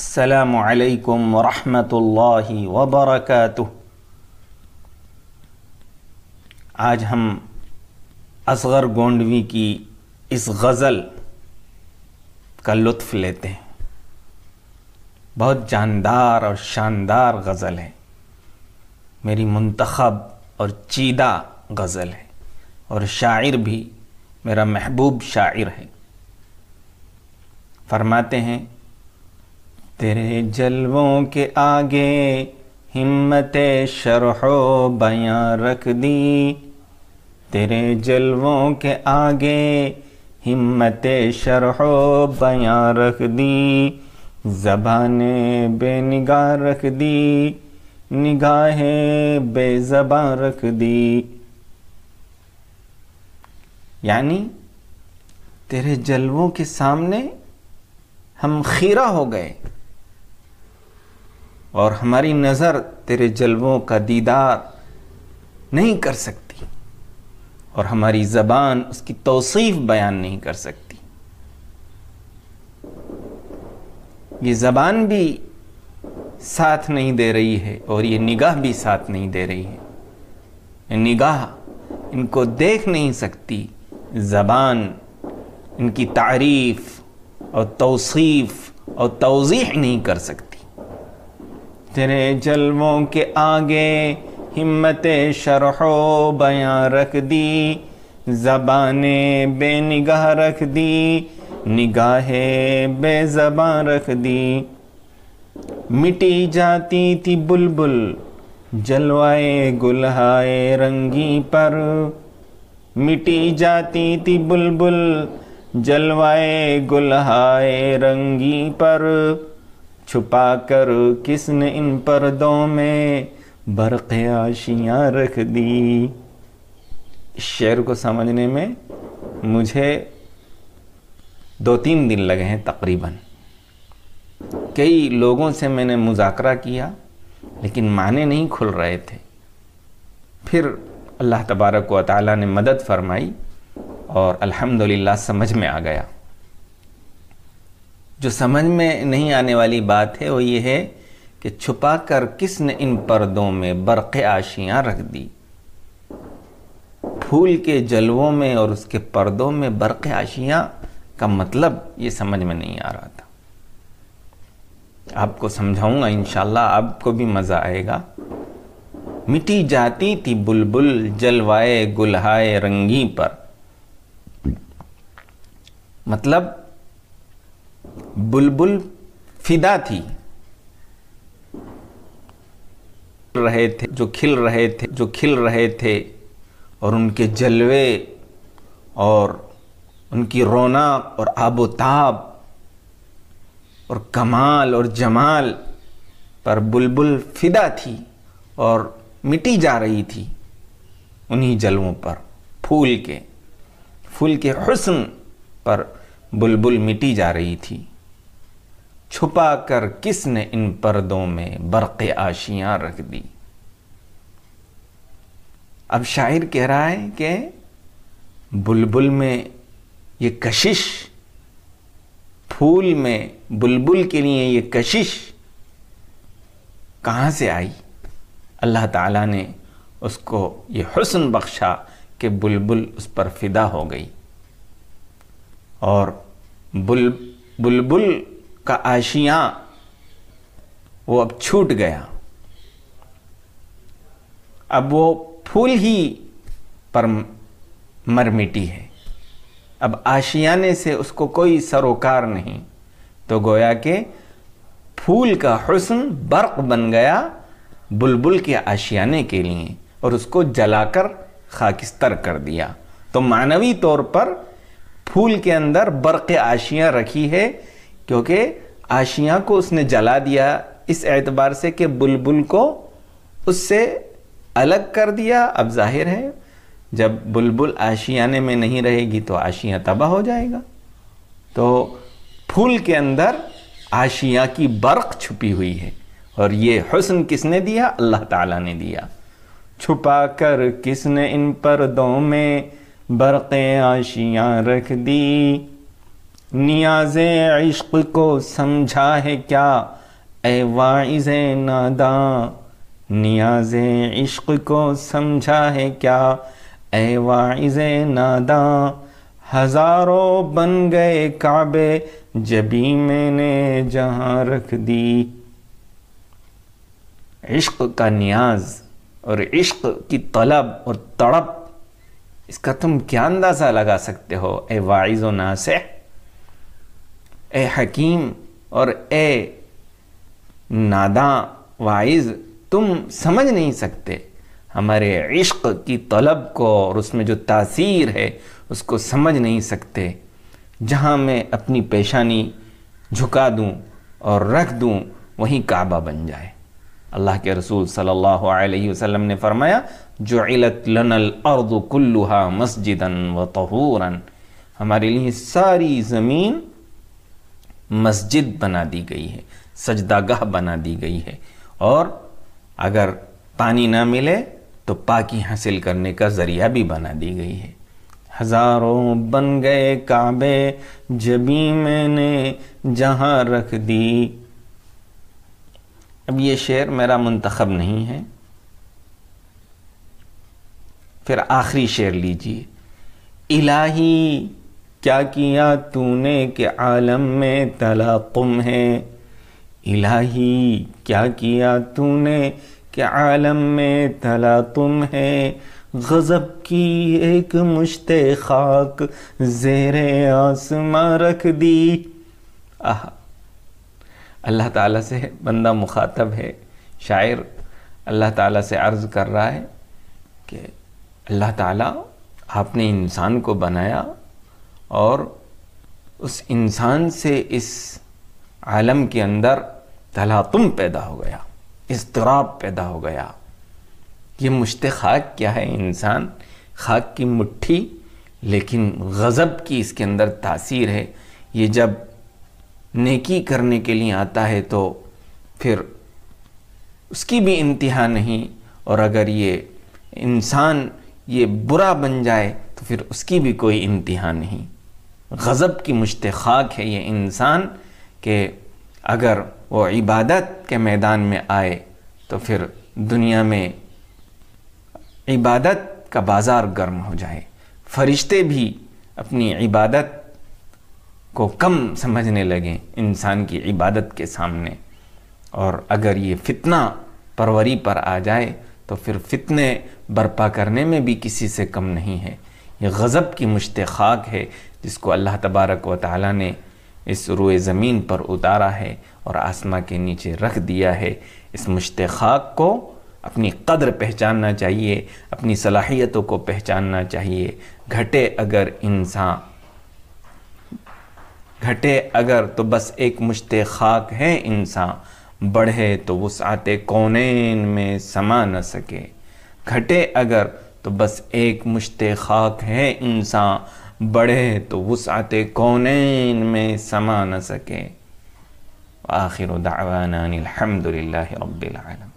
असलकम वरहमतुल्लाहि वबरकातुह आज हम असगर गोंडवी की इस गज़ल का लुत्फ़ लेते हैं। बहुत जानदार और शानदार गज़ल है। मेरी मुंतखब और चीदा गज़ल है। और शायर भी मेरा महबूब शायर है। फरमाते हैं तेरे जलवों के आगे हिम्मत शरहो बयां रख दी। तेरे जलवों के आगे हिम्मत शरहो बयां रख दी। ज़बाने बेनिगाह रख दी, निगाहें बेज़बां रख दी। यानी तेरे जलवों के सामने हम खीरा हो गए। और हमारी नज़र तेरे जलवों का दीदार नहीं कर सकती। और हमारी ज़बान उसकी तोसीफ़ बयान नहीं कर सकती। ये ज़बान भी साथ नहीं दे रही है और ये निगाह भी साथ नहीं दे रही है। निगाह इनको देख नहीं सकती। ज़बान इनकी तारीफ़ और तोसीफ़ और तोज़ीह नहीं कर सकती। तेरे जलवों के आगे हिम्मत शरहो बयां रख दी, ज़बाने बेनिगाह रख दी, निगाहें बेज़बां रख दी। मिटी जाती थी बुलबुल, जलवाए गुलहाए रंगी पर। मिटी जाती थी बुलबुल, जलवाए गुलहाए रंगी पर। छुपा कर किसने इन पर्दों में बरक़ आशियाँ रख दी? शेर को समझने में मुझे दो तीन दिन लगे हैं तकरीबन। कई लोगों से मैंने मुजाकरा किया, लेकिन माने नहीं खुल रहे थे। फिर अल्लाह तबारक व ताली ने मदद फरमाई और अल्हम्दुलिल्लाह समझ में आ गया। जो समझ में नहीं आने वाली बात है, वो ये है कि छुपा कर किसने इन पर्दों में बरक़ आशियाँ रख दी? फूल के जलवों में और उसके पर्दों में बरक़ आशियाँ का मतलब ये समझ में नहीं आ रहा था। आपको समझाऊँगा, इंशाल्लाह आपको भी मज़ा आएगा। मिटी जाती थी बुलबुल जलवाए गुलहाए रंगी पर। मतलब बुलबुल फिदा थी। रहे थे, जो खिल रहे थे, जो खिल रहे थे और उनके जलवे और उनकी रौनक और आबोताब और कमाल और जमाल पर बुलबुल फिदा थी और मिटी जा रही थी उन्हीं जलवों पर, फूल के फूल के हुस्न पर बुलबुल मिटी जा रही थी। छुपा कर किसने इन पर्दों में बरक़ आशियाँ रख दी? अब शायर कह रहा है कि बुलबुल में ये कशिश, फूल में बुलबुल के लिए ये कशिश कहाँ से आई? अल्लाह ताला ने उसको ये हुस्न बख्शा कि बुलबुल उस पर फिदा हो गई। और बुल, बुलबुल का आशिया, वो अब छूट गया। अब वो फूल ही पर मर मिटी है। अब आशियाने से उसको कोई सरोकार नहीं। तो गोया के फूल का हुस्न बर्क बन गया बुलबुल के आशियाने के लिए और उसको जलाकर खाकिस्तर कर दिया। तो मानवी तौर पर फूल के अंदर बर्क आशियाँ रखी है क्योंकि आशियाँ को उसने जला दिया इस एतबार से कि बुलबुल को उससे अलग कर दिया। अब ज़ाहिर है, जब बुलबुल आशियाने में नहीं रहेगी तो आशियाँ तबाह हो जाएगा। तो फूल के अंदर आशियाँ की बर्क छुपी हुई है और ये हुस्न किसने दिया? अल्लाह ताला ने दिया। छुपा कर किसने इन पर्दों में बरक़ आशियाँ रख दी? नियाज इश्क को समझा है क्या? ए वाइज नादा नियाज इश्क को समझा है क्या? ए वाइज नादा हज़ारों बन गए काबे, जबी मैंने जहाँ रख दी। इश्क का नियाज और इश्क की तलब और तड़प, इसका तुम क्या अंदाज़ा लगा सकते हो ए वाइज नासे? ए हकीम और ए नादा वाइज तुम समझ नहीं सकते। हमारे इश्क की तलब को और उसमें जो तासीर है, उसको समझ नहीं सकते। जहाँ मैं अपनी पेशानी झुका दूँ और रख दूँ, वहीं काबा बन जाए। अल्लाह के रसूल सल्लल्लाहु अलैहि वसल्लम ने फरमाया जो इलत लनल अर्द कुल्लुहा मस्जिदन व तहूरन। हमारे लिए सारी ज़मीन मस्जिद बना दी गई है, सजदागाह बना दी गई है। और अगर पानी ना मिले तो पाकी हासिल करने का ज़रिया भी बना दी गई है। हज़ारों बन गए काबे जबी मैंने जहाँ रख दी। अब ये शेर मेरा मुंतखब नहीं है। फिर आखिरी शेर लीजिए। इलाही क्या किया तूने कि आलम में तला तुम है? इलाही, क्या किया तूने कि आलम में तला तुम है? गज़ब की एक मुश्त खाक, जेर आसमां रख दी। आह, अल्लाह ताला से बंदा मुखातब है। शायर अल्लाह ताला से अर्ज़ कर रहा है कि अल्लाह ताला आपने इंसान को बनाया और उस इंसान से इस आलम के अंदर तलातुम पैदा हो गया इसतराब पैदा हो गया। ये मुश्त खाक क्या है इंसान? खाक की मुट्ठी, लेकिन गज़ब की इसके अंदर तासीर है। ये जब नेकी करने के लिए आता है तो फिर उसकी भी इंतहा नहीं, और अगर ये इंसान ये बुरा बन जाए तो फिर उसकी भी कोई इंतहा नहीं। गज़ब की मुश्त खाक है ये इंसान कि अगर वो इबादत के मैदान में आए तो फिर दुनिया में इबादत का बाज़ार गर्म हो जाए। फरिश्ते भी अपनी इबादत को कम समझने लगे इंसान की इबादत के सामने। और अगर ये फितना परवरी पर आ जाए तो फिर फितने बर्पा करने में भी किसी से कम नहीं है। ये गज़ब की मुश्त खाक है जिसको अल्लाह तबारक व ताली ने इस रुए ज़मीन पर उतारा है और आसमां के नीचे रख दिया है। इस मुश्त खाक को अपनी कदर पहचानना चाहिए, अपनी सलाहियतों को पहचानना चाहिए। घटे अगर इंसान, घटे अगर तो बस एक मुश्त खाक है इंसान, बढ़े तो वसात कौनैन में समा न सके। घटे अगर तो बस एक मुश्त खाक है इंसान बढ़े तो वसाते कौनैन में समा न सके। आखिर दावाना अलहमदिल्ला रब्बिल आलम।